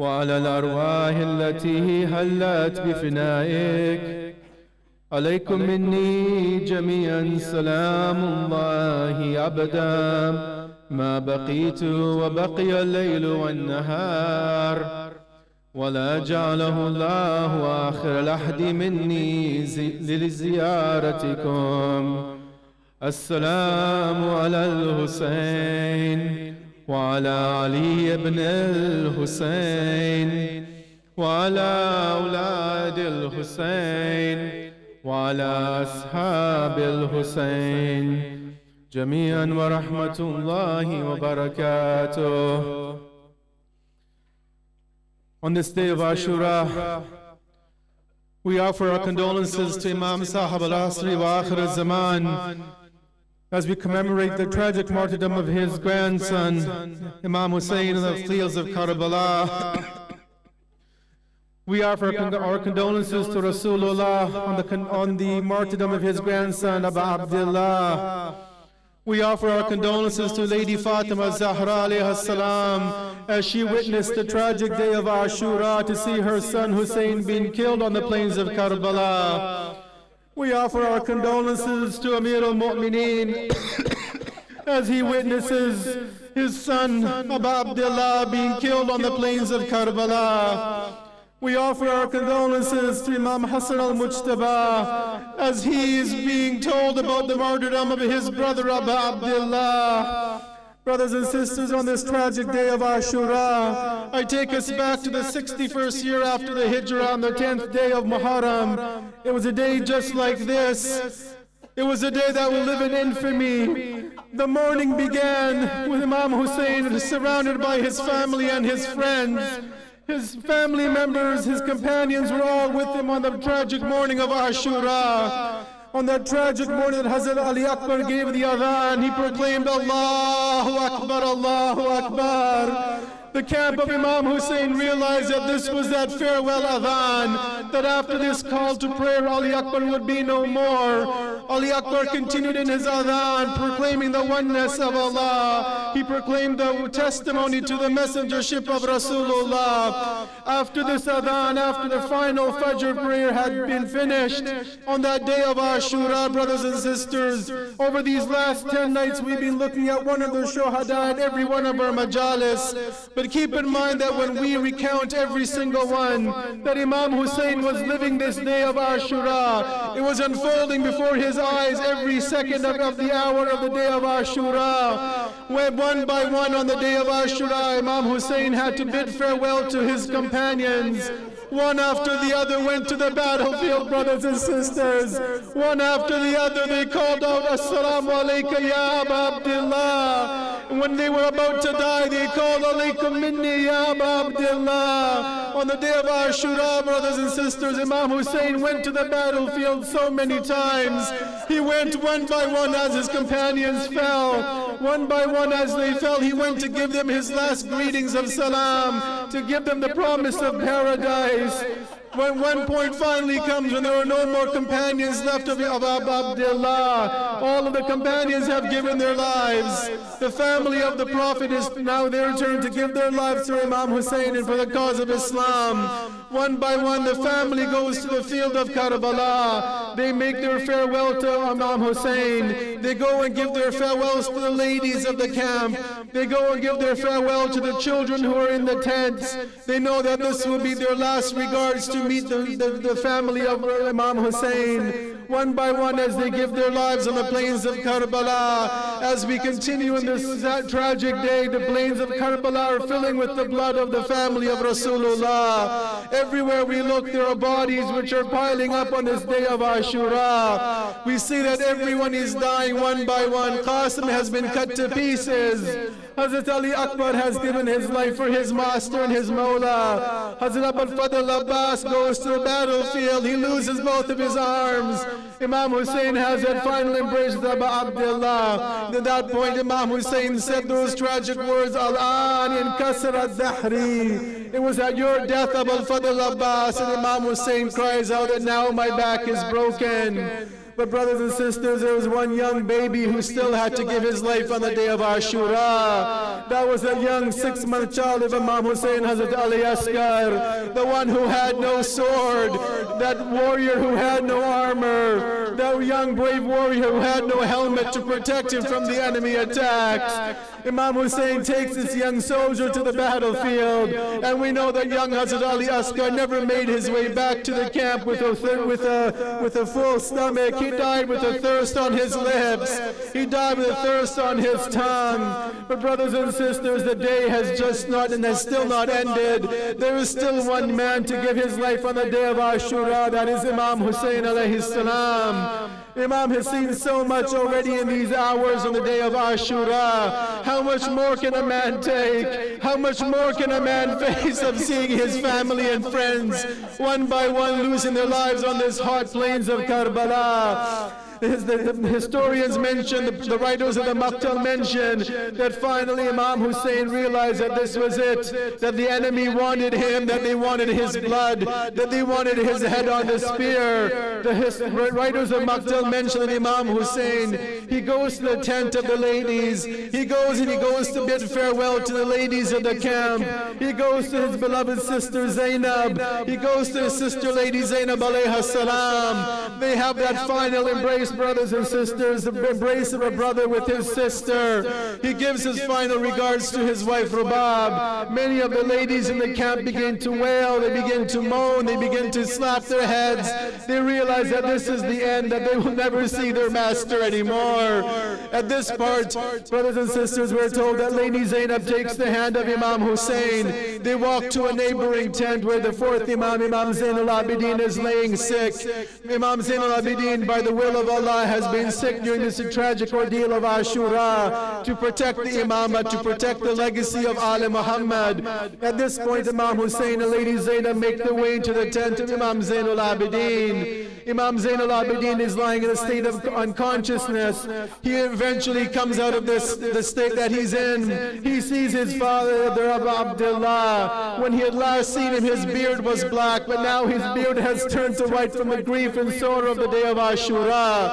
وعلى الأرواح التي هلت بفنائك. عليكم مني جميعا سلام الله أبدا. ما بقيت وبقي الليل والنهار. ولا جعله الله آخر العهد مني لزيارتكم. السلام على الحسين. وعلى علي بن الحسين وعلى أولاد الحسين وعلى أصحاب الحسين جميعا ورحمة الله وبركاته On this day of Ashura, we offer our condolences to Imam Sahib al-Asri wa Akhir al-Zaman as we commemorate the tragic martyrdom of his grandson, Imam Hussein in the fields of Karbala. We offer our condolences to Rasulullah on the, on the martyrdom of his grandson, Abu Abdullah. We offer our condolences to Lady Fatima Zahra alayhi salam as she witnessed the tragic day of Ashura to see her son Hussein being killed on the plains of Karbala. We offer our condolences to Amir al-Mu'mineen as he witnesses his son Abu Abdullah being killed on the plains of Karbala. We offer our condolences to Imam Hassan al-Mujtaba as he is being told about the martyrdom of his brother Abu Abdullah. Brothers and sisters, on this tragic day of Ashura, I take us back to the 61st year after the Hijrah on the 10th day of Muharram. It was a day just like this. It was a day that will live in infamy. The morning began with Imam Hussein surrounded by his family and his friends. His family members, his companions were all with him on the tragic morning of Ashura. On that tragic morning that Hazrat Ali Akbar gave the adhan, he proclaimed, Allahu Akbar, Allahu Akbar. The camp of Imam Hussein realized that this was that farewell adhan, that after this call to prayer, Ali Akbar would be no more. Ali Akbar continued in his adhan, proclaiming the oneness of Allah. He proclaimed the testimony to the messengership of Rasulullah. After this adhan, after the final Fajr prayer had been finished, on that day of Ashura, brothers and sisters, over these last 10 nights, we've been looking at one of the shuhada in every one of our majalis. But keep in mind that when we recount every single one, that Imam Hussein was living this day of Ashura. It was unfolding before his eyes every second of, the hour of the day of Ashura. When one by one on the day of Ashura, Imam Hussein had to bid farewell to his companions. One after the other went to the battlefield, brothers and sisters. One after the other, they called out, Assalamu alaikum ya Abu Abdullah. And when they were about to die, they called alaikum minni ya Abu Abdullah. On the day of Ashura, brothers and sisters, Imam Hussein went to the battlefield so many times. He went one by one as his companions fell. One by one as they fell, he went to give them his last greetings of salam, to give them the promise of paradise. When one point finally comes when there are no more companions left of Abu Abdullah, all of the companions have given their lives. The family of the Prophet is now their turn to give their lives to Imam Hussein and for the cause of Islam. One by one, the family goes to the field of Karbala. They make their farewell to Imam Hussein. They go and give their farewells to the ladies of the camp. They go and give their farewell to the children who are in the tents. They know that this will be their last regards to meet the, the, the family of Imam Hussein. One by one as they give their lives on the plains of Karbala. As we continue in this tragic day, the plains of Karbala are filling with the blood of the family of Rasulullah. Everywhere we look, there are bodies which are piling up on this day of Ashura. We see that everyone is dying one by one. Qasim has been cut to pieces. Hazrat Ali Akbar has given his life for his master and his Mawla. Hazrat Abul Fadl Abbas goes to the battlefield. He loses both of his arms. Imam Hussein has that final embrace of Abu Abdullah. At that point, Imam Hussein said those tragic words, Al-an in kasr al-zahri. It was at your death, Abul Fadl Abbas, and Imam Hussein cries out that now my back is broken. But brothers and sisters, there was one young baby who still had to give his life on the day of Ashura. That was a young six-month child of Imam Hussein Hazrat Ali Asghar, the one who had no sword, that warrior who had no armor, that young brave warrior who had no helmet to protect him from the enemy attacks. Imam Hussein takes this young soldier to the battlefield, and we know that young Hazrat Ali Asghar never made his way back to the camp with a, with a, with a full stomach. He died with a thirst on his lips. He died with a thirst on his tongue. But brothers and sisters, the day has just not and has still not ended. There is still one man to give his life on the day of Ashura, that is Imam Hussein alayhi salam. Imam has seen so much already in these hours on the day of Ashura. How much more can a man take? How much more can a man face of seeing his family and friends one by one losing their lives on this hot plains of Karbala? The, the historians mention, the, the, writers of the Maqtal mention that finally Imam Hussein realized that this was it, that the enemy wanted him, that they wanted his blood, that they wanted his head on the spear. The his, writers of Maqtal mention that Imam Hussein, he goes to the tent of the ladies, he goes and he goes to bid farewell to the ladies of the camp, he goes to his beloved sister Zainab, he goes to his sister lady Zainab alayhi salam. They have that final embrace brothers and sisters, embrace of a brother with his sister. He gives his final regards to his wife Rabab. Many of the ladies in the camp begin to wail, they begin to moan, they begin to slap their heads. They realize that this is the end, that they will never see their master anymore. At this part, brothers and sisters, we're told that Lady Zainab takes the hand of Imam Hussein. They walk to a neighboring tent where the fourth Imam, Imam Zain al-Abidin, is laying sick. Imam Zain al-Abidin, by the will of Allah, Allah has been sick during this tragic ordeal of Ashura to protect the Imamah, to protect the legacy of Ali Muhammad. At this point, Imam Hussein and Lady Zainab make their way into the tent of Imam Zainul Abidin. Imam Zainul Abidin is lying in a state of unconsciousness. He eventually comes out of this the state that he's in. He sees his father, the Rabbi Abdullah. When he had last seen him, his beard was black, but now his beard has turned to white from the grief and sorrow of the day of Ashura.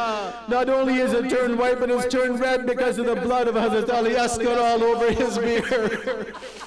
Not only is it turned white, but it's turned red because of the blood of Hazrat Ali Asghar all over his beard.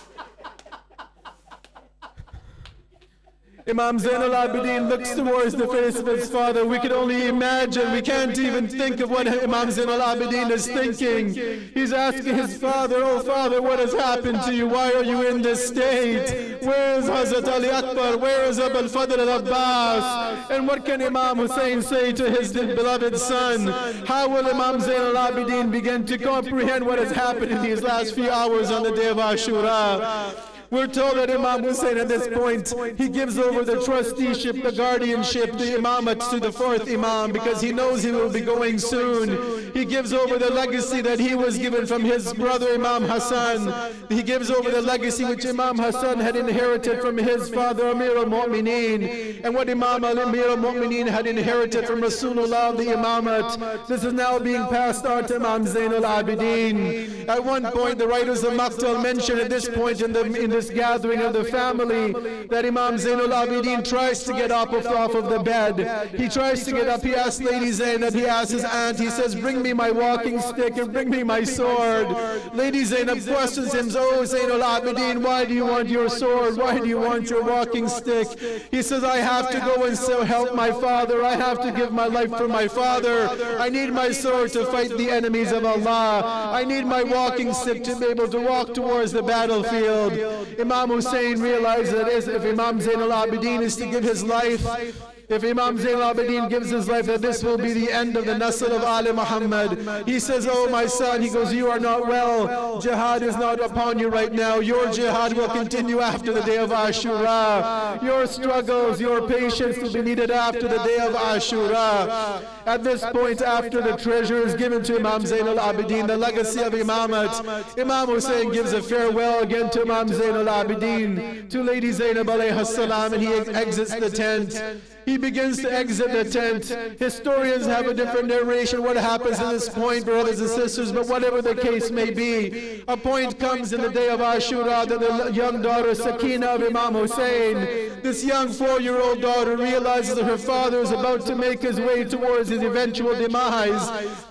Imam Zain al-Abidin looks towards the face of his father. We can only imagine. We can't even think of what Imam Zain al-Abidin is thinking. He's asking his father, Oh father, what has happened to you? Why are you in this state? Where is Hazrat Ali Akbar? Where is Abul Fadl al-Abbas? And what can Imam Hussein say to his beloved son? How will Imam Zain al-Abidin begin to comprehend what has happened in these last few hours on the day of Ashura? We're told that Imam Hussein at this point, he gives over the trusteeship, the guardianship, the imamate to the fourth Imam because he knows he will be going soon. He gives over the legacy that he was given from his brother Imam Hassan. He gives over the legacy which Imam Hassan had inherited from his father Amir al-Mu'mineen and what Imam Amir al-Mu'mineen had inherited from Rasulullah the imamate. This is now being passed on to Imam Zain al-Abidin. At one point the writers of Maqtal mention at this point in the, in the this gathering of the family that Imam Zainul Abidin tries to get up off of the bed. He tries to get up. He asks Lady Zainab, he asks his aunt, he says, bring me my walking stick and bring me my sword. Lady Zainab questions him, oh Zainul Abidin, why do you want your sword? Why do you want your walking stick? He says, I have to go and so help my father. I have to give my life for my father. I need my sword to fight the enemies of Allah. I need my walking stick to be able to walk towards the battlefield. Imam Hussein realized that if Imam Zain al-Abidin is to give his life if Imam Zain al-Abidin gives his life, that this will be the end of the Nasl of Ali Muhammad. He says, oh my oh, son, he goes, you are not well. Jihad is not upon you right now. Your jihad will continue after the day of Ashura. Your struggles, your patience will be needed after the day of Ashura. At this point, after the treasure is given to Imam Zain al-Abidin, the legacy of Imamat, Imam Hussein gives a farewell again to Imam Zain al-Abidin, to Lady Zainab alayhi salam, and he exits the tent. He begins to exit the tent. Historians have a different narration. What happens at this point, brothers and sisters, but whatever the case may be, a point comes in the day of Ashura that the young daughter Sakina of Imam Hussein, this young four-year-old daughter realizes that her father is about to make his way towards his eventual demise.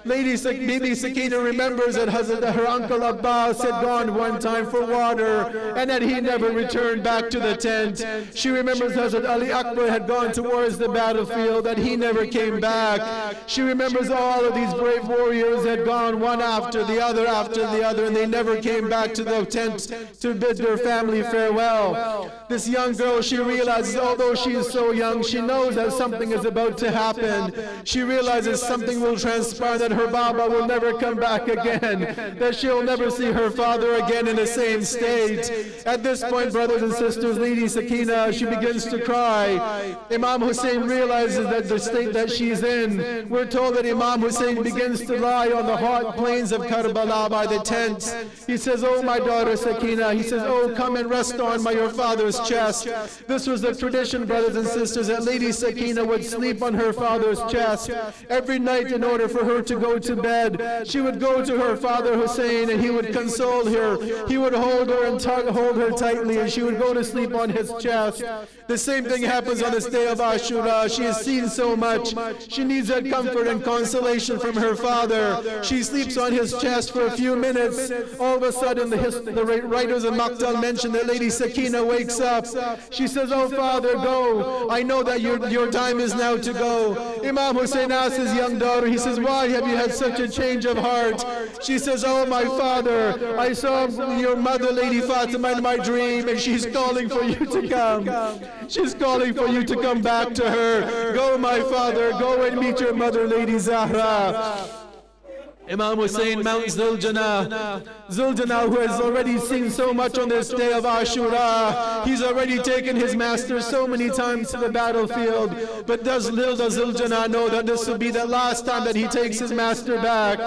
Lady Bibi Sakina remembers that her uncle Abbas had gone one time for water and that he never returned back to the tent. She remembers Hazrat Ali Akbar had gone towards the battlefield, that he never came back. She remembers all of these brave warriors had gone one after the other after the other, and they never came back to the tent to bid their family farewell. This young girl, she realizes, although she is so young, she knows that something is about to happen. She realizes something will transpire, that her Baba will never come back again, that she'll never see her father again in the same state. At this point, brothers and sisters, Lady Sakina, she begins to cry. Imam Hussein realizes that the state that she's in, we're told that Imam Hussein begins to lie on the hot plains of Karbala by the tents. He says, oh my daughter Sakina, he says, oh come and rest on my your father's chest. This was the tradition, brothers and sisters, that Lady Sakina would sleep on her father's chest every night in order for her to go to bed. She would go to her father Hussein and he would console her. He would hold her and hold her tightly and she would go to sleep on his chest. The same thing happens on this day of Ashura. She has seen so much. She needs that comfort and consolation from her father. She sleeps on his chest for a few minutes. All of a sudden, the, the writers of Maqtal mention that Lady Sakina wakes up. She says, Oh, father, go. I know that your, your time is now to go. Imam Hussein asks his young daughter, he says, Why have you had such a change of heart? She says, Oh, my father, I saw your mother, Lady Fatima, in my dream, and she's calling for you to come. She's calling for you to come back to her. Go, my father, go and meet your mother, Lady Zahra. Imam Hussein mounts Zuljana. Zuljana, who has already seen so much on this day of Ashura. He's already taken his master so many times to the battlefield. But does little does Zuljana know that this will be the last time that he takes his master back.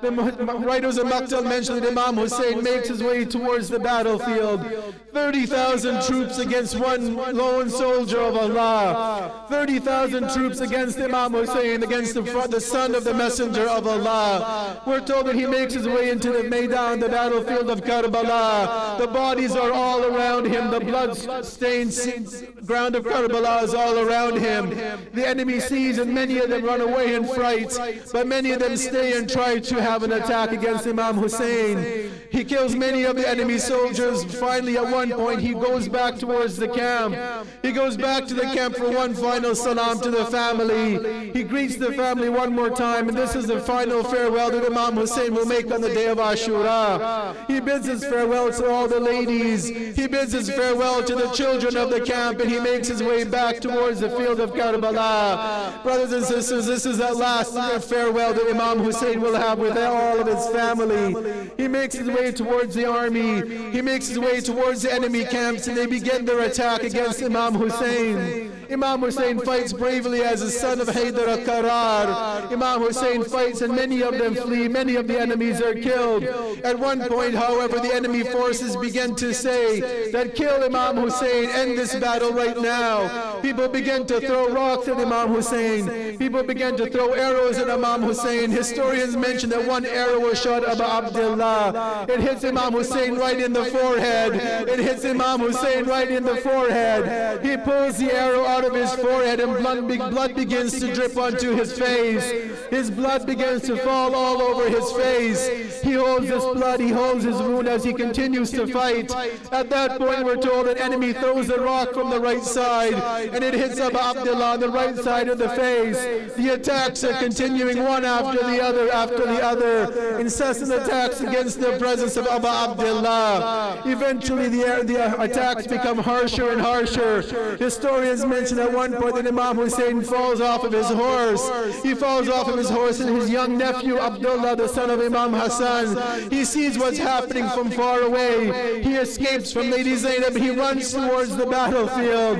The writers of Maqtal mention that Imam Hussein makes his way towards the battlefield. 30,000 troops against one lone soldier of Allah. 30,000 troops against Imam Hussein, against the, the son of the messenger of Allah. We're told that he makes his way into the Maidan, the battlefield of Karbala. The bodies are all around him. The blood-stained ground of Karbala is all around him. The enemy sees and many of them run away in fright, but many of them stay and try to have an attack against Imam Hussein. He kills many of the enemy soldiers. Finally, at one point, he goes back towards the camp. He goes back to the camp for one final salam to the family. He greets the family one more time, and this is the final farewell Imam Hussein will make on the day of Ashura. He bids his farewell to all the ladies. He bids his farewell to the children of the camp, and he makes his way back towards the field of Karbala. Brothers and sisters, this is that last farewell that Imam Hussein will have with all of his family. He makes his way towards the army. He makes his way towards the enemy camps, and they begin their attack against Imam Hussein. Imam Hussein fights bravely as the son of Haydar al-Karrar. Imam Hussein fights, and many of them flee. Many of the enemies are killed. At one point, however, the enemy forces begin to say that kill Imam Hussein, end this battle right now. People begin to throw rocks at Imam Hussein. People begin to throw arrows at Imam Hussein. Historians mention that one arrow was shot at Abdullah. It hits Imam Hussein right in the forehead. It hits Imam Hussein right in the forehead. He pulls the arrow out of his forehead and blood, blood begins to drip onto his face. His blood begins to fall all over his face. He holds his blood, he holds his wound as he continues to fight. At that point, we're told an enemy throws a rock from the right side and it hits Abu Abdullah on the right side of the face. The attacks are continuing one after the other after the other. Incessant attacks against the presence of Abu Abdullah. Eventually, the, the attacks become harsher and harsher. Historians mention at one point that Imam Hussein falls off of his horse. He falls off of his horse and his young nephew Abdullah, the son of Imam Hassan. He sees what's happening from far away. He escapes from Lady Zainab. He runs towards the battlefield.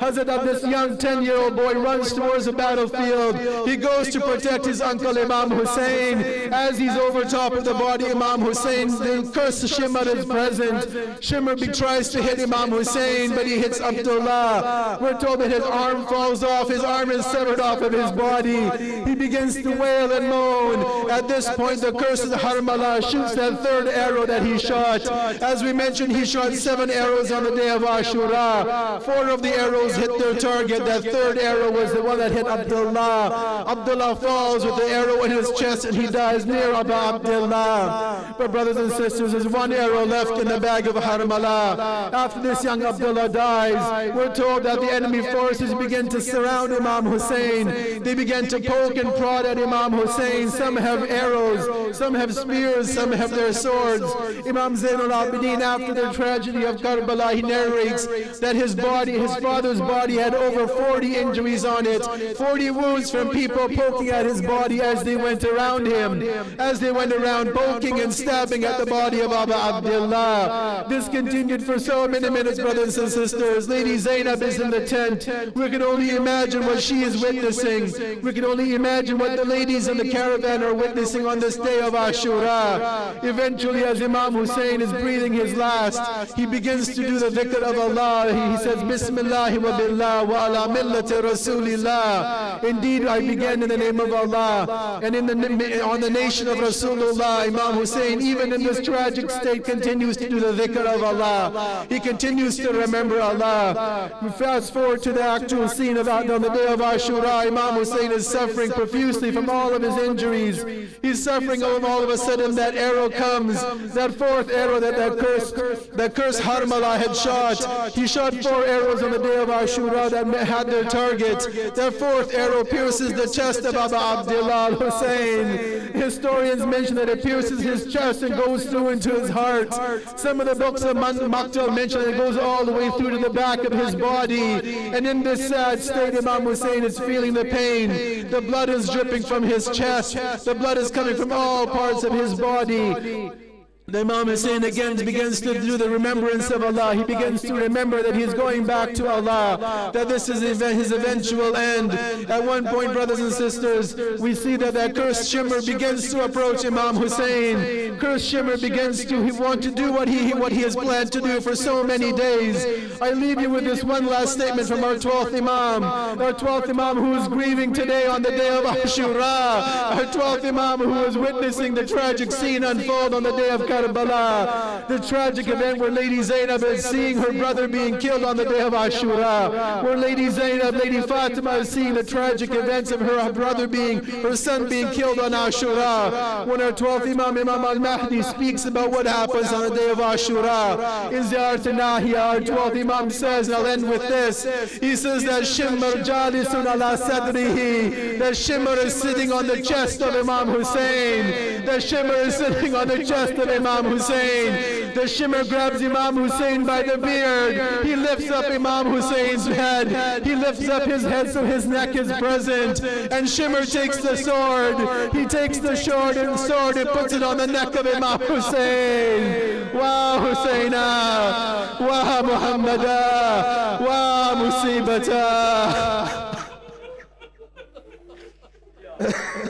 Hazrat this young 10-year-old boy runs towards the battlefield. He goes to protect his uncle Imam Hussein. As he's over top of the body Imam Hussein, the curse Shimr is present. Shimr tries to hit Imam Hussein, but he hits Abdullah. We're told that his arm falls off. His arm is severed off of his body. He begins to wail and moan. At this point, the cursed Harmala shoots that third arrow that he shot. As we mentioned, he shot seven arrows on the day of Ashura. Four of the arrows hit their target. That third arrow was the one that hit Abdullah. Abdullah falls with the arrow in his chest and he dies near Abu Abdullah. But brothers and sisters, there's one arrow left in the bag of Harmala. After this young Abdullah dies, we're told that the enemy forces begin to surround Imam Hussein. They begin to poke and prod at Imam Hussein. Some have arrows, some have spears, some have their swords. Imam Zainul Abidin, after the tragedy of Karbala, he narrates that his body, his father's body had over 40 injuries on it, 40 wounds from people poking at his body as they went around him, as they went around poking and stabbing at the body of Abu Abdullah. This continued for so many minutes, brothers and sisters. Lady Zainab is in the tent. We can only imagine what she is witnessing. We can only imagine what the ladies in the caravan are witnessing on this day of Ashura. Eventually, as Imam Hussein is breathing his last, he begins to do the dhikr of Allah. He says, Bismillah wa billah wa ala millati Rasulillah. Indeed, I began in the name of Allah and in the, on the nation of Rasulullah. Imam Hussein, even in this tragic state, continues to do the dhikr of Allah. He continues to remember Allah. We fast forward to the actual scene of on the day of Ashura. Imam Hussein is suffering profusely from all of his injuries. He's suffering all of a sudden that arrow comes, that fourth arrow that that curse, that curse Harmala had shot. He shot four arrows on the day of Ashura that had their target. That fourth arrow pierces the chest of Abu Abdullah Hussein. Historians mention that it pierces his chest and goes through into his heart. Some of the books of Maqtal mention that it goes all the way through to the back of his body. And in this sad state, Imam Hussein is feeling the pain. The blood is dripping from his chest. The blood is coming from all parts of his body. The Imam Hussein again begins to do the remembrance of Allah. He begins to remember that he's going back to Allah, that this is his eventual end. At one point, brothers and sisters, we see that that cursed Shimr begins to approach Imam Hussein. Cursed Shimr begins to want to do what he, what he has planned to do for so many days. I leave you with this one last statement from our 12th Imam. Our 12th Imam who is grieving today on the day of Ashura. Our 12th Imam who is witnessing the tragic scene unfold on the day of Karbala, the tragic event where Lady Zainab is seeing her brother being killed on the day of Ashura, where Lady Zainab, Lady Fatima is seeing the tragic events of her brother being, her son being killed on Ashura. When our 12th Imam, Imam al-Mahdi, speaks about what happens on the day of Ashura, in Ziyarat Nahiya, our 12th Imam says, and I'll end with this, he says that Shimr jalisun ala sadrihi, that Shimr is sitting on the chest of Imam Hussein, that Shimr is sitting on the chest of Imam Imam Hussein. The Shimr grabs Imam Hussein by the beard. He lifts up Imam Hussein's head. He lifts up his head so his neck is present. And Shimr takes the sword. He takes the sword and sword and puts it on the neck of Imam Hussein. Wa Husseina. Wa Muhammada. Wa Musibata.